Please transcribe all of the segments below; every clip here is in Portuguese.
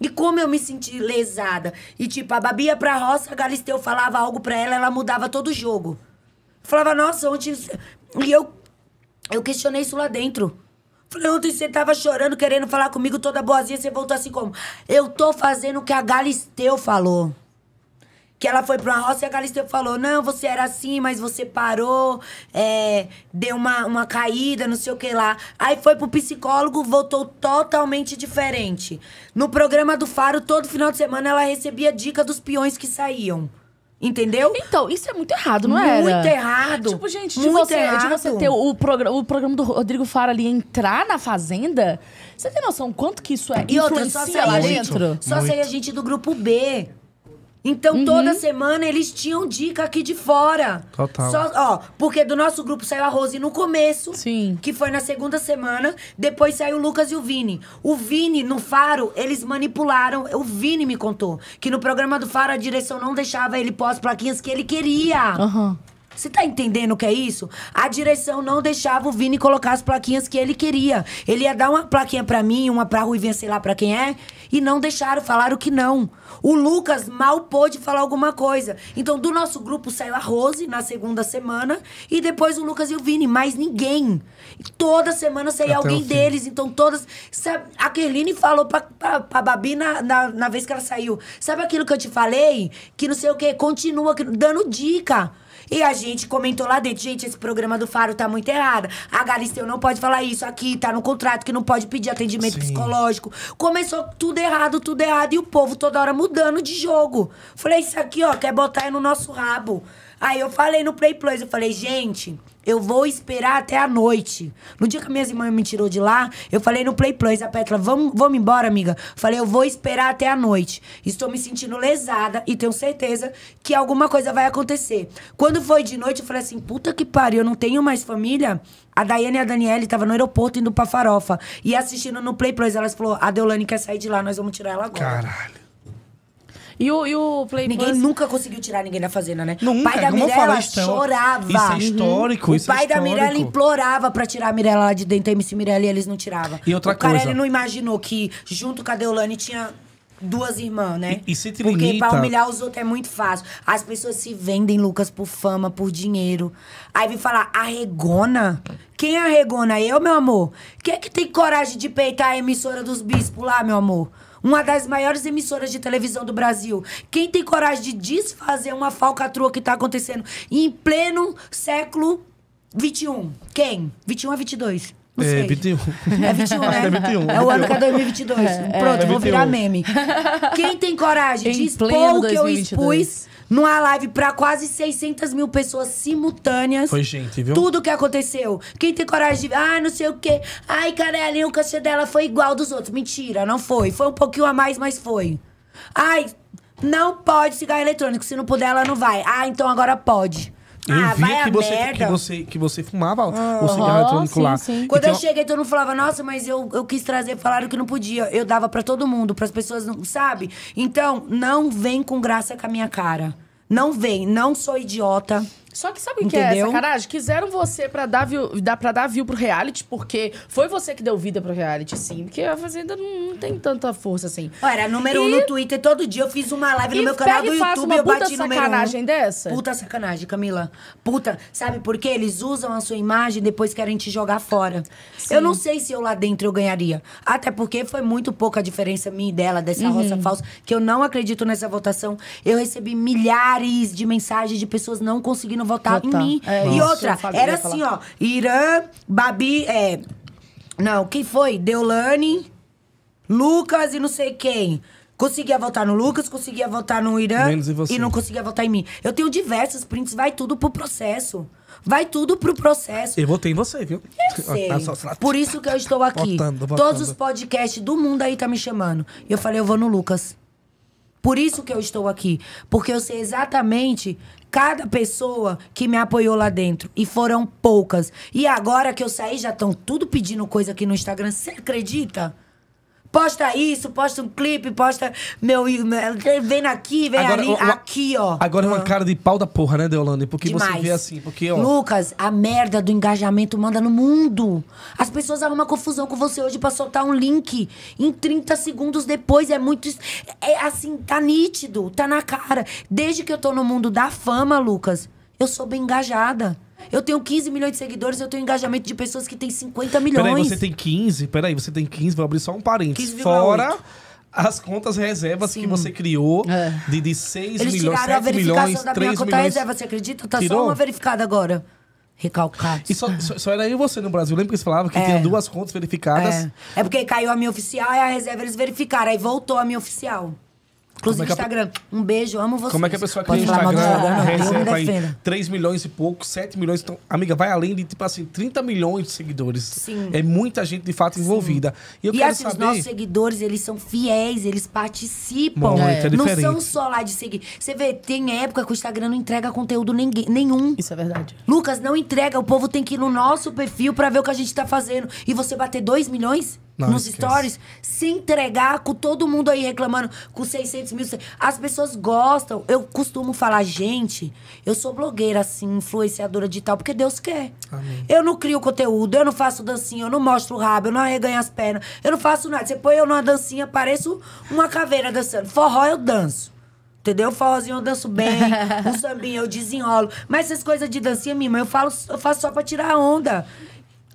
E como eu me senti lesada. E tipo, a Babi ia pra roça, a Galisteu falava algo pra ela, ela mudava todo o jogo. Falava, nossa, ontem. E eu, eu questionei isso lá dentro. Falei, ontem você tava chorando, querendo falar comigo toda boazinha, você voltou assim como? Eu tô fazendo o que a Galisteu falou. Que ela foi pra uma roça e a Galisteu falou: Não, você era assim, mas você parou, é, deu uma, uma caída, não sei o que lá. Aí foi pro psicólogo, voltou totalmente diferente. No programa do Faro, todo final de semana, ela recebia dica dos peões que saíam. Entendeu? Então, isso é muito errado, não é? Muito errado. Tipo, gente, de Muito você, de errado. você ter o, progra o programa do Rodrigo Faro ali entrar na fazenda, você tem noção quanto que isso é E outra, só influencia lá saía, dentro? só Muito. saía gente do grupo B. Então, Uhum. toda semana eles tinham dica aqui de fora. Total. Só, ó, porque do nosso grupo saiu a Rose no começo. Sim. Que foi na segunda semana. Depois saiu o Lucas e o Vini. O Vini, no Faro, eles manipularam. O Vini me contou que no programa do Faro a direção não deixava ele pôr as plaquinhas que ele queria. Aham. Você tá entendendo o que é isso? A direção não deixava o Vini colocar as plaquinhas que ele queria. Ele ia dar uma plaquinha pra mim, uma pra Ruivinha, sei lá pra quem é, e não deixaram, falaram que não. O Lucas mal pôde falar alguma coisa. Então, do nosso grupo saiu a Rose na segunda semana, e depois o Lucas e o Vini, mais ninguém. E toda semana saía alguém deles. Então, todas. Sabe, a Kerline falou pra, pra, pra Babi na, na, na vez que ela saiu. Sabe aquilo que eu te falei? Que não sei o quê, continua dando dica. E a gente comentou lá dentro, gente, esse programa do Faro tá muito errado. A Galisteu não pode falar isso aqui, tá no contrato que não pode pedir atendimento Sim. psicológico. Começou tudo errado, tudo errado, e o povo toda hora mudando de jogo. Falei, isso aqui, ó, quer botar aí no nosso rabo. Aí eu falei no Play Plus, eu falei, gente, eu vou esperar até a noite. No dia que minhas irmãs me tirou de lá, eu falei no Play Plus, a Petra, vamos, vamos embora, amiga. Falei, eu vou esperar até a noite. Estou me sentindo lesada e tenho certeza que alguma coisa vai acontecer. Quando foi de noite, eu falei assim, puta que pariu, eu não tenho mais família. A Daiane e a Daniele estavam no aeroporto indo pra Farofa e assistindo no Play Plus. Elas falou, a Deolane quer sair de lá, nós vamos tirar ela agora. Caralho. E o, e o Play Ninguém Plus? nunca conseguiu tirar ninguém da fazenda, né? Nunca, o pai da Mirella é- chorava. isso é histórico, O isso é pai da Mirella implorava pra tirar a Mirella lá de dentro da MC Mirella e eles não tiravam. E outra o cara, coisa- ele não imaginou que junto com a Deolane tinha duas irmãs, né? E- e se te Porque limita- pra humilhar os outros é muito fácil. As pessoas se vendem, Lucas, por fama, por dinheiro. Aí vem falar, arregona? Quem é arregona? Eu, meu amor? Quem é que tem coragem de peitar a emissora dos bispos lá, meu amor? Uma das maiores emissoras de televisão do Brasil. Quem tem coragem de desfazer uma falcatrua que tá acontecendo em pleno século XXI? Quem? 21 a 22? Não É, sei. 21. É 21, né? É 21, É o ano que é 2022. Pronto, É vou virar 21. meme. Quem tem coragem de expor o que eu 2022. expus numa live pra quase 600 mil pessoas simultâneas? Foi gente, viu? Tudo que aconteceu. Quem tem coragem de... Ah, não sei o quê. Ai, Carelinha, o cachê dela foi igual dos outros. Mentira, não foi. Foi um pouquinho a mais, mas foi. Ai, não pode cigarro eletrônico. Se não puder, ela não vai. Ah, então agora pode. Eu ah, vi vai que você, merda. que, você, que você fumava o cigarro eletrônico sim, lá. sim. E Quando eu cheguei, todo mundo falava, nossa, mas eu, eu quis trazer, falaram que não podia. Eu dava pra todo mundo, pras pessoas, não, sabe? Então, não vem com graça com a minha cara. Não vem, não sou idiota. Só que sabe o que é sacanagem? Quiseram você pra dar, view, dar, pra dar view pro reality, porque foi você que deu vida pro reality, sim. Porque a Fazenda não, não tem tanta força assim. Ó, era número um E- no Twitter todo dia. Eu fiz uma live E no meu canal do e YouTube uma eu puta bati número um. sacanagem dessa? Puta sacanagem, Camila. Puta. Sabe por quê? Eles usam a sua imagem e depois querem te jogar fora. Eu não sei se eu lá dentro eu ganharia. Até porque foi muito pouca a diferença minha e dela, dessa Uhum. roça falsa, que eu não acredito nessa votação. Eu recebi milhares de mensagens de pessoas não conseguindo votar, Votar. em mim. É, e isso, outra, era ia falar. assim, ó. Irã, Babi, é... Não, quem foi? Deolane... Lucas e não sei quem. Conseguia votar no Lucas, conseguia votar no Irã Menos em você. e não conseguia votar em mim. Eu tenho diversos prints, vai tudo pro processo. Vai tudo pro processo. Eu votei em você, viu? Eu sei. Ah, Por isso que eu estou aqui. Votando, votando. Todos os podcasts do mundo aí tá me chamando. E eu falei, eu vou no Lucas. Por isso que eu estou aqui. Porque eu sei exatamente cada pessoa que me apoiou lá dentro. E foram poucas. E agora que eu saí, já estão tudo pedindo coisa aqui no Instagram. Você acredita? Posta isso, posta um clipe, posta meu. Vem aqui, vem Agora, ali. uma- aqui, ó. Agora é uma Ah. cara de pau da porra, né, Deolane? Porque você Demais. vê assim, porque, ó. Lucas, a merda do engajamento manda no mundo. As pessoas arrumam confusão com você hoje pra soltar um link. Em 30 segundos depois é muito. É assim, tá nítido, tá na cara. Desde que eu tô no mundo da fama, Lucas, eu sou bem engajada. Eu tenho 15 milhões de seguidores, eu tenho engajamento de pessoas que têm 50 milhões. Peraí, você tem 15. Peraí, você tem 15, vou abrir só um parênteses. 15,8. Fora as contas reservas que você criou É. de, de 6 Eles milhões, tiraram a 7 verificação milhões, da 3 minha conta milhões. reserva, você acredita? Tá Tirou? só uma verificada agora. Recalcado. E só, só, só era eu e você no Brasil. Lembra que você falava que É. tinha duas contas verificadas? É. é porque caiu a minha oficial e a reserva eles verificaram. Aí voltou a minha oficial. Inclusive, Como é que a- Instagram. Um beijo, amo vocês. Como é que a pessoa cria Instagram, não. Me reserva aí defenda. 3 milhões e pouco, 7 milhões. Então, amiga, vai além de, tipo assim, 30 milhões de seguidores. Sim. É muita gente, de fato, envolvida. E eu e quero assim, os saber... nossos seguidores, eles são fiéis, eles participam. Muito, é Não diferente. são só lá de seguir. Você vê, tem época que o Instagram não entrega conteúdo ninguém, nenhum. Isso é verdade. Lucas, não entrega. O povo tem que ir no nosso perfil pra ver o que a gente tá fazendo. E você bater 2 milhões Não, nos esquece. stories, se entregar com todo mundo aí reclamando com 600 mil. As pessoas gostam. Eu costumo falar, gente, eu sou blogueira, assim, influenciadora digital, porque Deus quer. Amém. Eu não crio conteúdo, eu não faço dancinha, eu não mostro o rabo, eu não arreganho as pernas, eu não faço nada. Você põe eu numa dancinha, pareço uma caveira dançando. Forró eu danço. Entendeu? Forrozinho eu danço bem, um sambinha eu desenrolo. Mas essas coisas de dancinha, minha irmã, eu, falo, eu faço só pra tirar a onda.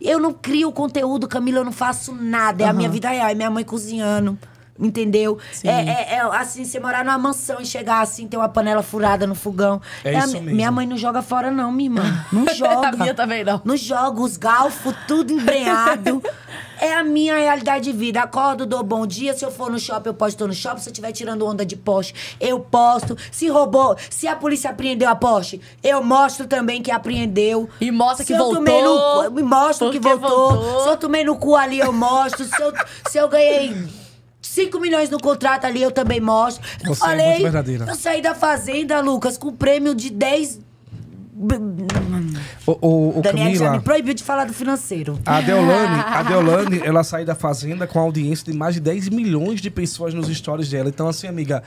Eu não crio conteúdo, Camila, eu não faço nada. É a minha vida real, é minha mãe cozinhando. Entendeu? É, é- é, assim, você morar numa mansão e chegar assim, ter uma panela furada no fogão. É a isso mi- mesmo. Minha mãe não joga fora, não, minha irmã. Não joga. A minha também não. Não joga os galfos, tudo embreado. É a minha realidade de vida. Acordo, dou bom dia. Se eu for no shopping, eu posto no shopping. Se eu estiver tirando onda de Porsche, eu posto. Se roubou, se a polícia apreendeu a Porsche, eu mostro também que apreendeu. E mostra Se que eu voltou, tomei no cu, me mostro que voltou. voltou. Se eu tomei no cu ali, eu mostro. Se eu, se eu ganhei 5 milhões no contrato ali, eu também mostro. Eu Você é falei, muito verdadeira. eu saí da fazenda, Lucas, com prêmio de 10... Ô, ô, ô, Daniel já Camila, me proibiu de falar do financeiro. a Deolane, a Deolane, ela sai da Fazenda com audiência de mais de 10 milhões de pessoas nos stories dela. Então, assim, amiga...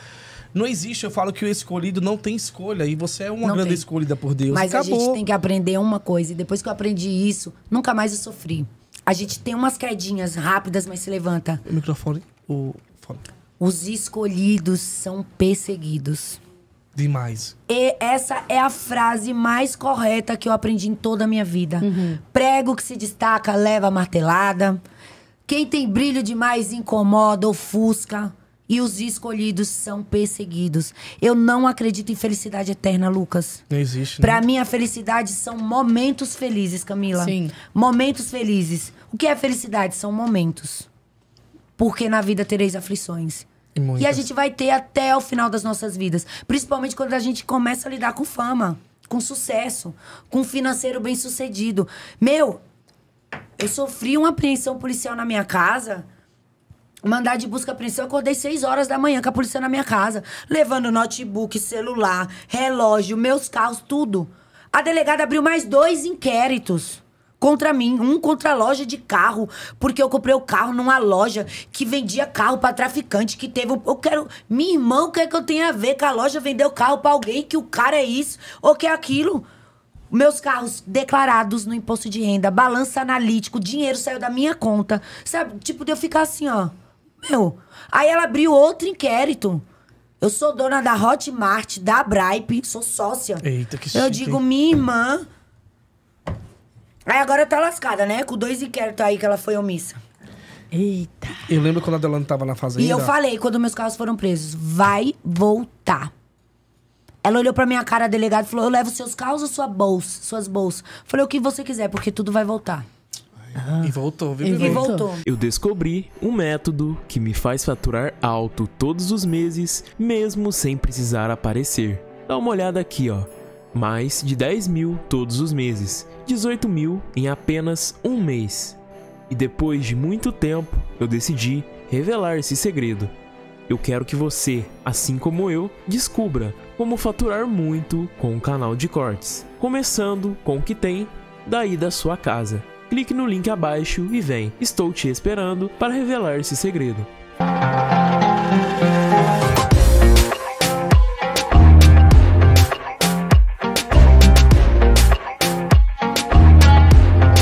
Não existe, eu falo que o escolhido não tem escolha. E você é uma Não grande tem. escolhida por Deus. Mas Acabou. a gente tem que aprender uma coisa. E depois que eu aprendi isso, nunca mais eu sofri. A gente tem umas quedinhas rápidas, mas se levanta. O microfone, o fone. Os escolhidos são perseguidos. Demais. E essa é a frase mais correta que eu aprendi em toda a minha vida. Prego que se destaca leva martelada. Quem tem brilho demais incomoda, ofusca. E os escolhidos são perseguidos. Eu não acredito em felicidade eterna, Lucas. Não existe, Pra né? mim, a felicidade são momentos felizes, Camila. Sim. Momentos felizes. O que é felicidade? São momentos. Porque na vida tereis aflições. E a gente vai ter até o final das nossas vidas. Principalmente quando a gente começa a lidar com fama, com sucesso, com financeiro bem sucedido. Meu, eu sofri uma apreensão policial na minha casa. Mandar de busca e apreensão, eu acordei 6 horas da manhã com a polícia na minha casa. Levando notebook, celular, relógio, meus carros, tudo. A delegada abriu mais dois inquéritos contra mim. Um contra a loja de carro, porque eu comprei o carro numa loja que vendia carro pra traficante, que teve... Eu quero... Minha irmã, o que é que eu tenho a ver com a loja vender o carro pra alguém, que o cara é isso ou que é aquilo? Meus carros declarados no imposto de renda, balança analítico, dinheiro saiu da minha conta. Sabe? Tipo, de eu ficar assim, ó. Meu. Aí ela abriu outro inquérito. Eu sou dona da Hotmart, da Bripe, sou sócia. Eita, que Eu chique, digo, minha irmã. Aí agora tá lascada, né? Com dois inquéritos aí que ela foi omissa. Eita. Eu lembro quando a Deolane tava na Fazenda. E eu falei, quando meus carros foram presos, vai voltar. Ela olhou pra minha cara, a delegada, e falou: Eu levo seus carros ou sua bolsa, suas bolsas? Falei, o que você quiser, porque tudo vai voltar. E voltou, viu, E? E voltou. Eu descobri um método que me faz faturar alto todos os meses, mesmo sem precisar aparecer. Dá uma olhada aqui, ó. Mais de 10 mil todos os meses, 18 mil em apenas um mês. E depois de muito tempo, eu decidi revelar esse segredo. Eu quero que você, assim como eu, descubra como faturar muito com o canal de cortes, começando com o que tem daí da sua casa. Clique no link abaixo e vem. Estou te esperando para revelar esse segredo.